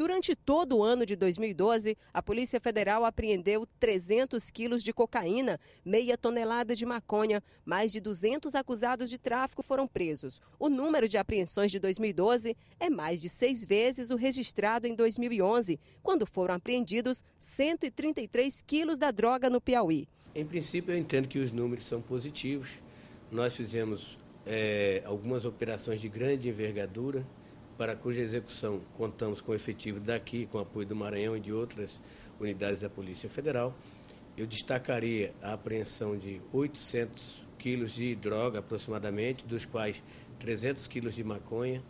Durante todo o ano de 2012, a Polícia Federal apreendeu 300 quilos de cocaína, meia tonelada de maconha, mais de 200 acusados de tráfico foram presos. O número de apreensões de 2012 é mais de seis vezes o registrado em 2011, quando foram apreendidos 133 quilos da droga no Piauí. Em princípio, eu entendo que os números são positivos. Nós fizemos é, algumas operações de grande envergadura para cuja execução contamos com efetivo daqui, com apoio do Maranhão e de outras unidades da Polícia Federal. Eu destacaria a apreensão de 800 quilos de droga, aproximadamente, dos quais 300 quilos de maconha,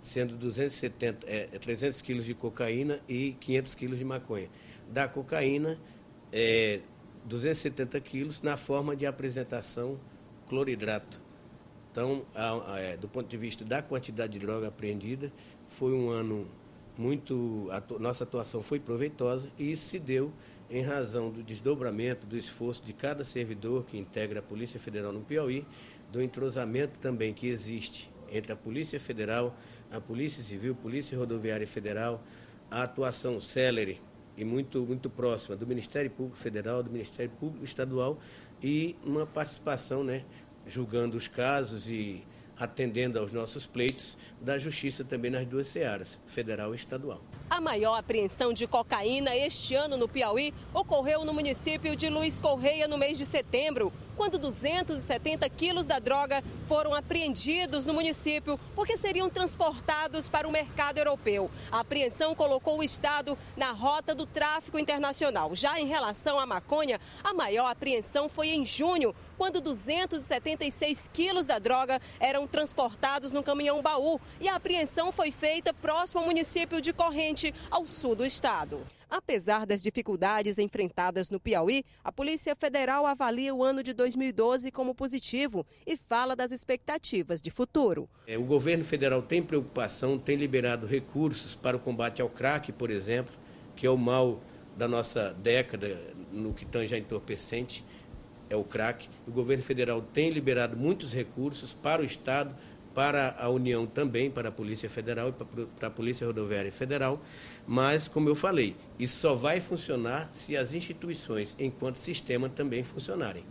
sendo 270, é, 300 quilos de cocaína e 500 quilos de maconha. Da cocaína, é, 270 quilos na forma de apresentação cloridrato então, a, a, é, do ponto de vista da quantidade de droga apreendida, foi um ano muito. Nossa atuação foi proveitosa e isso se deu em razão do desdobramento, do esforço de cada servidor que integra a Polícia Federal no Piauí, do entrosamento também que existe entre a Polícia Federal, a Polícia Civil, Polícia Rodoviária Federal, a atuação célere e muito, muito próxima do Ministério Público Federal, do Ministério Público Estadual e uma participação né, julgando os casos e atendendo aos nossos pleitos da Justiça também nas duas searas, federal e estadual. A maior apreensão de cocaína este ano no Piauí ocorreu no município de Luiz Correia no mês de setembro, quando 270 quilos da droga foram apreendidos no município porque seriam transportados para o mercado europeu. A apreensão colocou o Estado na rota do tráfico internacional. Já em relação à maconha, a maior apreensão foi em junho, quando 276 quilos da droga eram transportados no caminhão baú e a apreensão foi feita próximo ao município de Corrente, ao sul do estado. Apesar das dificuldades enfrentadas no Piauí, a Polícia Federal avalia o ano de 2012 como positivo e fala das expectativas de futuro. É, o governo federal tem preocupação, tem liberado recursos para o combate ao crack, por exemplo, que é o mal da nossa década no que tange a entorpecente, é o crack. O governo federal tem liberado muitos recursos para o Estado, para a União também, para a Polícia Federal e para a Polícia Rodoviária Federal, mas, como eu falei, isso só vai funcionar se as instituições, enquanto sistema, também funcionarem.